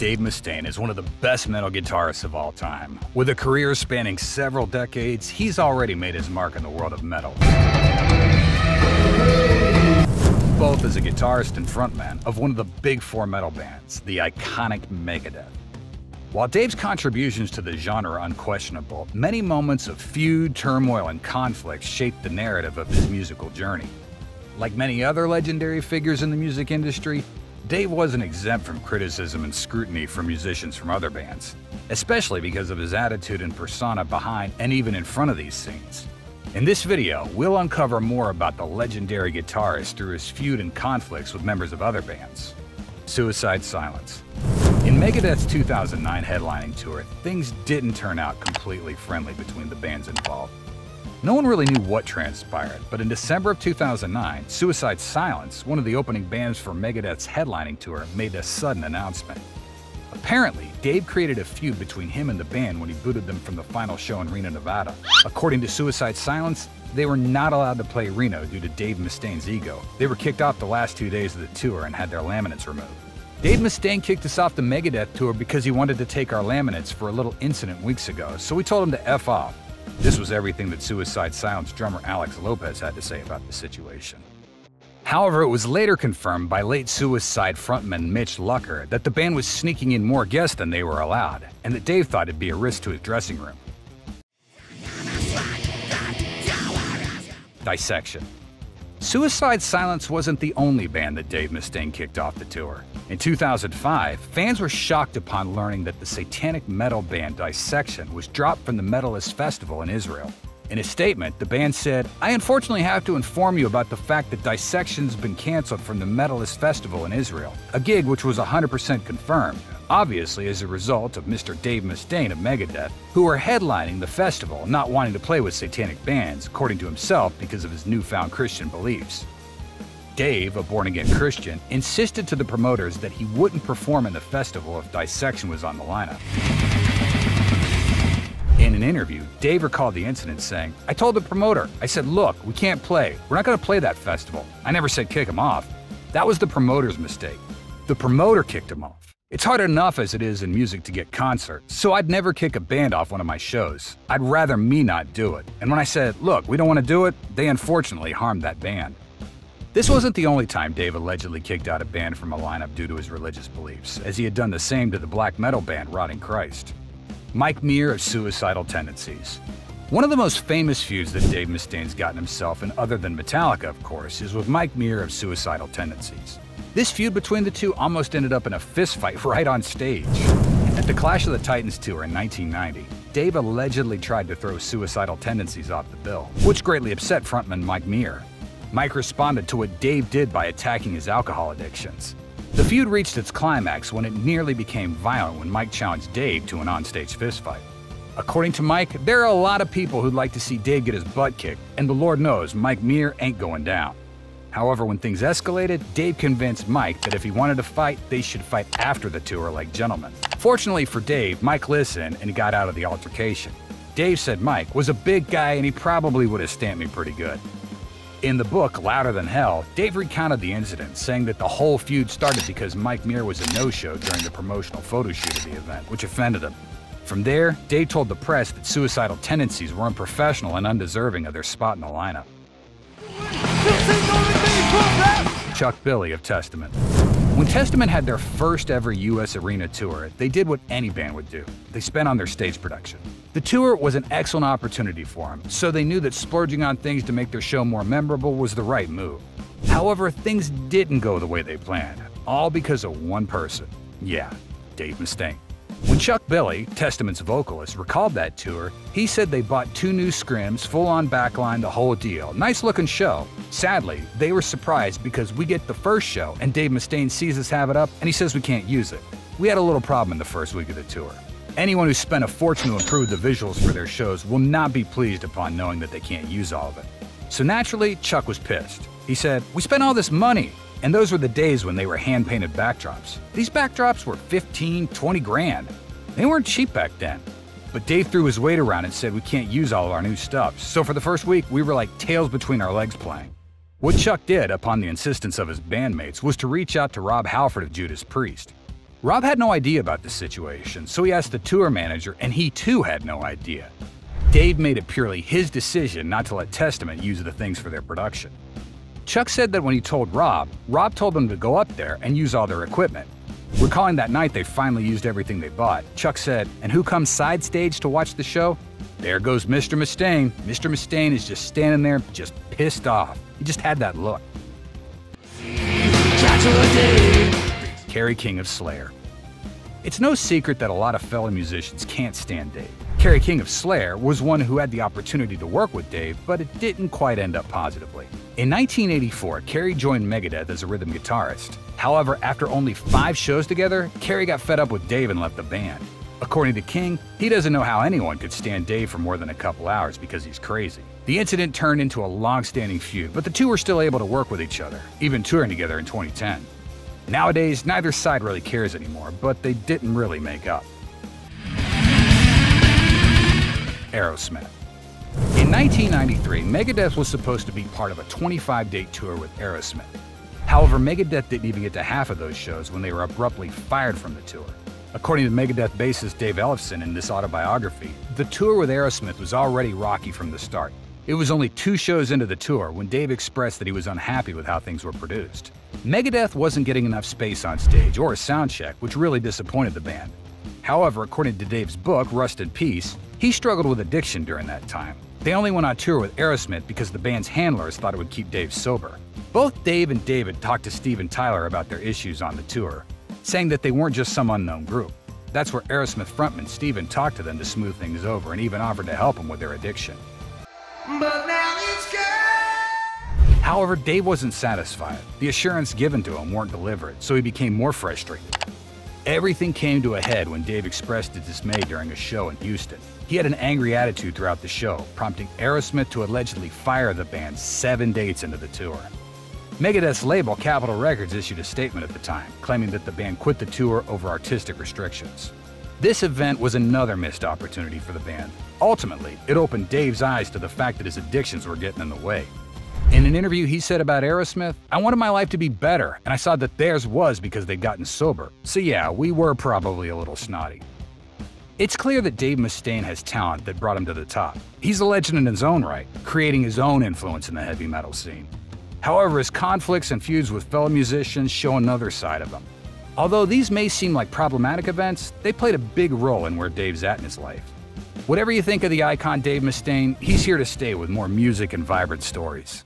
Dave Mustaine is one of the best metal guitarists of all time. With a career spanning several decades, he's already made his mark in the world of metal. Both as a guitarist and frontman of one of the big four metal bands, the iconic Megadeth. While Dave's contributions to the genre are unquestionable, many moments of feud, turmoil, and conflict shaped the narrative of his musical journey. Like many other legendary figures in the music industry, Dave wasn't exempt from criticism and scrutiny from musicians from other bands, especially because of his attitude and persona behind and even in front of these scenes. In this video, we'll uncover more about the legendary guitarist through his feud and conflicts with members of other bands. Suicide Silence. In Megadeth's 2009 headlining tour, things didn't turn out completely friendly between the bands involved. No one really knew what transpired, but in December of 2009, Suicide Silence, one of the opening bands for Megadeth's headlining tour, made a sudden announcement. Apparently, Dave created a feud between him and the band when he booted them from the final show in Reno, Nevada. According to Suicide Silence, they were not allowed to play Reno due to Dave Mustaine's ego. They were kicked off the last two days of the tour and had their laminates removed. Dave Mustaine kicked us off the Megadeth tour because he wanted to take our laminates for a little incident weeks ago, so we told him to F off. This was everything that Suicide Silence drummer Alex Lopez had to say about the situation. However, it was later confirmed by late Suicide frontman Mitch Lucker that the band was sneaking in more guests than they were allowed, and that Dave thought it'd be a risk to his dressing room. Dissection Suicide Silence wasn't the only band that Dave Mustaine kicked off the tour. In 2005, fans were shocked upon learning that the satanic metal band Dissection was dropped from the Metalist Festival in Israel. In a statement, the band said, I unfortunately have to inform you about the fact that Dissection's been canceled from the Metalist Festival in Israel, a gig which was 100% confirmed, obviously as a result of Mr. Dave Mustaine of Megadeth, who were headlining the festival, not wanting to play with satanic bands, according to himself because of his newfound Christian beliefs. Dave, a born again Christian, insisted to the promoters that he wouldn't perform in the festival if Dissection was on the lineup. In an interview, Dave recalled the incident saying, I told the promoter, I said, look, we can't play. We're not going to play that festival. I never said kick him off. That was the promoter's mistake. The promoter kicked him off. It's hard enough as it is in music to get concerts, so I'd never kick a band off one of my shows. I'd rather me not do it. And when I said, look, we don't want to do it, they unfortunately harmed that band. This wasn't the only time Dave allegedly kicked out a band from a lineup due to his religious beliefs, as he had done the same to the black metal band Rotting Christ. Mike Muir of Suicidal Tendencies. One of the most famous feuds that Dave Mustaine's gotten himself in, other than Metallica, of course, is with Mike Muir of Suicidal Tendencies. This feud between the two almost ended up in a fistfight right on stage. At the Clash of the Titans tour in 1990, Dave allegedly tried to throw Suicidal Tendencies off the bill, which greatly upset frontman Mike Muir. Mike responded to what Dave did by attacking his alcohol addictions. The feud reached its climax when it nearly became violent when Mike challenged Dave to an onstage fistfight. According to Mike, there are a lot of people who'd like to see Dave get his butt kicked, and the Lord knows Mike Muir ain't going down. However, when things escalated, Dave convinced Mike that if he wanted to fight, they should fight after the tour like gentlemen. Fortunately for Dave, Mike listened and got out of the altercation. Dave said Mike was a big guy and he probably would have stamped me pretty good. In the book, Louder Than Hell, Dave recounted the incident, saying that the whole feud started because Mike Muir was a no-show during the promotional photo shoot of the event, which offended him. From there, Dave told the press that suicidal tendencies were unprofessional and undeserving of their spot in the lineup. Chuck Billy of Testament. When Testament had their first ever U.S. arena tour, they did what any band would do. They spent on their stage production. The tour was an excellent opportunity for them, so they knew that splurging on things to make their show more memorable was the right move. However, things didn't go the way they planned, all because of one person. Yeah, Dave Mustaine. When Chuck Billy, Testament's vocalist, recalled that tour, he said they bought two new scrims, full on backline, the whole deal. Nice looking show. Sadly, they were surprised because we get the first show and Dave Mustaine sees us have it up and he says we can't use it. We had a little problem in the first week of the tour. Anyone who spent a fortune to improve the visuals for their shows will not be pleased upon knowing that they can't use all of it. So naturally, Chuck was pissed. He said, We spent all this money, and those were the days when they were hand painted backdrops. These backdrops were 15, 20 grand. They weren't cheap back then. But Dave threw his weight around and said we can't use all of our new stuff. So for the first week, we were like tails between our legs playing. What Chuck did, upon the insistence of his bandmates, was to reach out to Rob Halford of Judas Priest. Rob had no idea about the situation, so he asked the tour manager, and he too had no idea. Dave made it purely his decision not to let Testament use the things for their production. Chuck said that when he told Rob, Rob told them to go up there and use all their equipment. Recalling that night they finally used everything they bought, Chuck said, And who comes side stage to watch the show? There goes Mr. Mustaine. Mr. Mustaine is just standing there, just pissed off. He just had that look. Kerry King of Slayer. It's no secret that a lot of fellow musicians can't stand Dave. Kerry King of Slayer was one who had the opportunity to work with Dave, but it didn't quite end up positively. In 1984, Kerry joined Megadeth as a rhythm guitarist. However, after only five shows together, Kerry got fed up with Dave and left the band. According to King, he doesn't know how anyone could stand Dave for more than a couple hours because he's crazy. The incident turned into a long-standing feud, but the two were still able to work with each other, even touring together in 2010. Nowadays, neither side really cares anymore, but they didn't really make up. Aerosmith. In 1993, Megadeth was supposed to be part of a 25-date tour with Aerosmith. However, Megadeth didn't even get to half of those shows when they were abruptly fired from the tour. According to Megadeth bassist Dave Ellefson in this autobiography, the tour with Aerosmith was already rocky from the start. It was only two shows into the tour when Dave expressed that he was unhappy with how things were produced. Megadeth wasn't getting enough space on stage or a sound check, which really disappointed the band. However, according to Dave's book, Rust in Peace, he struggled with addiction during that time. They only went on tour with Aerosmith because the band's handlers thought it would keep Dave sober. Both Dave and David talked to Steven Tyler about their issues on the tour, saying that they weren't just some unknown group. That's where Aerosmith frontman Steven talked to them to smooth things over and even offered to help them with their addiction. However, Dave wasn't satisfied. The assurance given to him weren't delivered, so he became more frustrated. Everything came to a head when Dave expressed his dismay during a show in Houston. He had an angry attitude throughout the show, prompting Aerosmith to allegedly fire the band seven dates into the tour. Megadeth's label, Capitol Records, issued a statement at the time, claiming that the band quit the tour over artistic restrictions. This event was another missed opportunity for the band. Ultimately, it opened Dave's eyes to the fact that his addictions were getting in the way. In an interview, he said about Aerosmith, I wanted my life to be better, and I saw that theirs was because they'd gotten sober. So yeah, we were probably a little snotty. It's clear that Dave Mustaine has talent that brought him to the top. He's a legend in his own right, creating his own influence in the heavy metal scene. However, his conflicts and feuds with fellow musicians show another side of him. Although these may seem like problematic events, they played a big role in where Dave's at in his life. Whatever you think of the icon Dave Mustaine, he's here to stay with more music and vibrant stories.